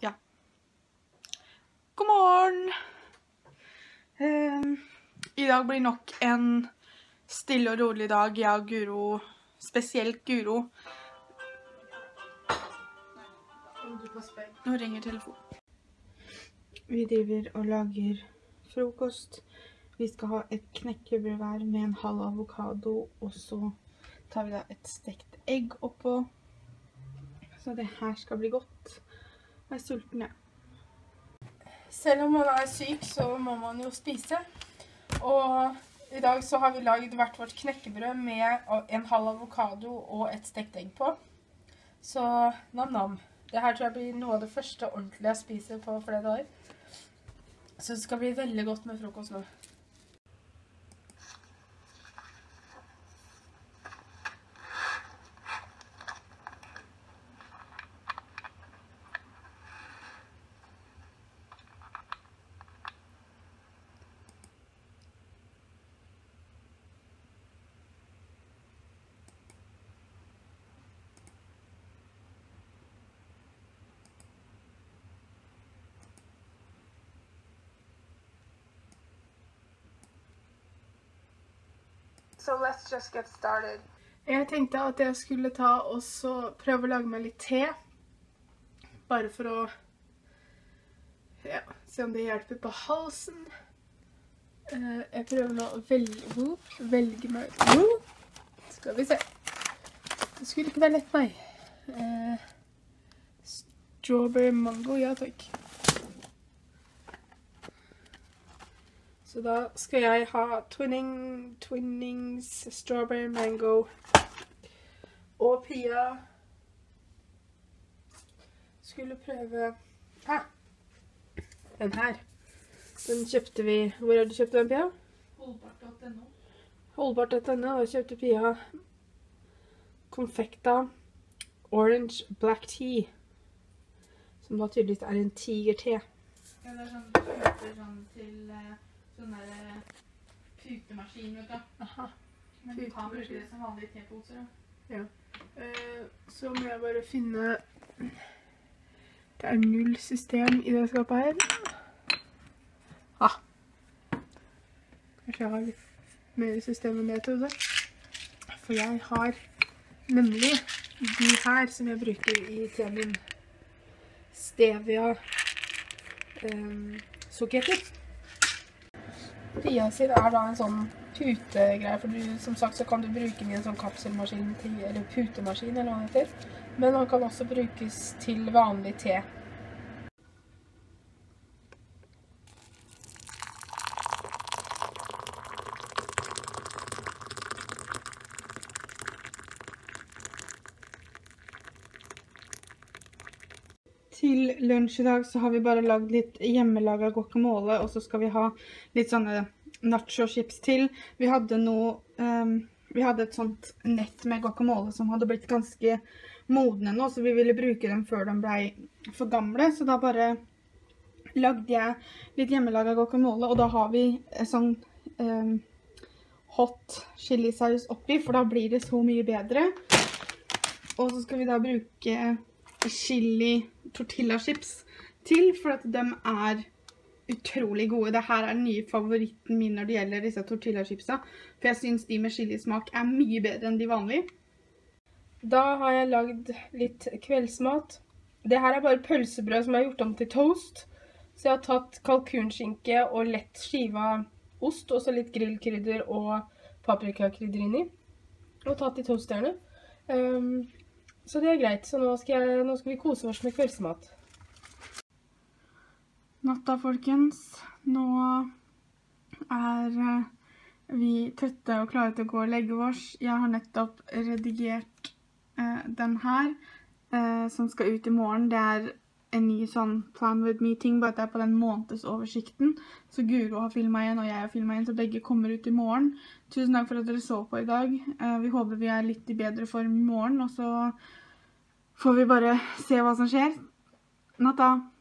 Ja. God morgen! Eh, I dag blir nok en stille og rolig dag. Jeg og Guro, spesielt Guro. Nå ringer telefonen. Vi driver og lager frokost. Vi skal ha et knekkebrød hver med en halv avokado, og så tar vi da et stekt egg oppå. Så det her skal bli godt. Jeg er sulten, jeg. Selv om man er syk, så må man jo spise. Og i dag så har vi lagd hvert vårt knekkebrød med en halv avokado og et stekt egg på. Så nam-nam. Det her tror jeg blir noe av det første ordentlige jeg spiser på flere dager. Så det skal bli veldig godt med frokost nå. So let's just get started. Jeg tenkte at jeg skulle ta og så prøve å lage meg litt te. Bare for å ja, se om det hjelper på halsen. Eh, jeg prøver nå å velge, velge meg whoop. Skal vi se. Det skulle ikke være lett, nei. Eh, strawberry mango, ja takk. Så da skal jeg ha twinning, Twinnings strawberry mango. Og Pia skulle prøve Hæ? den her. Den kjøpte vi Hvor har du kjøpt den, Pia? Holdbart.no. Holdbart.no. Da kjøpte Pia Confecta Orange Black Tea. Som da tydeligvis er en tigerte. Ja, det er sånn sånn til eh, sånn der eh, putemaskin, vet du. Aha. Men du kan bruke det som vanlige teposer. da. Uh, så må jeg bare finne Det er null system i det skapet her. Ah. Kanskje jeg har litt mer system enn det jeg trodde. For jeg har nemlig de her som jeg bruker i teen min. Stevia um, sukketter. Pia sin er da en sånn putegreie, for du, som sagt så kan du bruke den i en sånn kapselmaskin eller putemaskin, eller hva det heter. Men den kan også brukes til vanlig te. Til lunsj i dag så har vi bare lagd litt hjemmelaga guacamole, og så skal vi ha litt sånne nacho-chips til. Vi hadde noe um, Vi hadde et sånt nett med guacamole som hadde blitt ganske modne nå, så vi ville bruke dem før de ble for gamle, så da bare lagde jeg litt hjemmelaga guacamole, og da har vi sånn um, hot chilisaus oppi, for da blir det så mye bedre. Og så skal vi da bruke chili tortillachips til, for at de er utrolig gode. Dette er den nye favoritten min når det gjelder disse tortillachipsa, for jeg synes de med chilismak er mye bedre enn de vanlige. Da har jeg lagd litt kveldsmat. Det her er bare pølsebrød som er gjort om til toast. Så jeg har tatt kalkunskinke og lett skiva ost, og så litt grillkrydder og paprikakrydder inni. Og tatt i toasterne. Um, så det er greit. Så nå skal, jeg, nå skal vi kose oss med kveldsmat. Natta, folkens. Nå er eh, vi trøtte og klare til å gå og legge oss. Jeg har nettopp redigert eh, den her, eh, som skal ut i morgen. Det er en ny sånn Plan with me-ting, bare at det er på den månedsoversikten. Så Guro har filmet igjen, og jeg har filmet igjen, så begge kommer ut i morgen. Tusen takk for at dere så på i dag. Eh, vi håper vi er litt i bedre form i morgen, og så får vi bare se hva som skjer. Natta!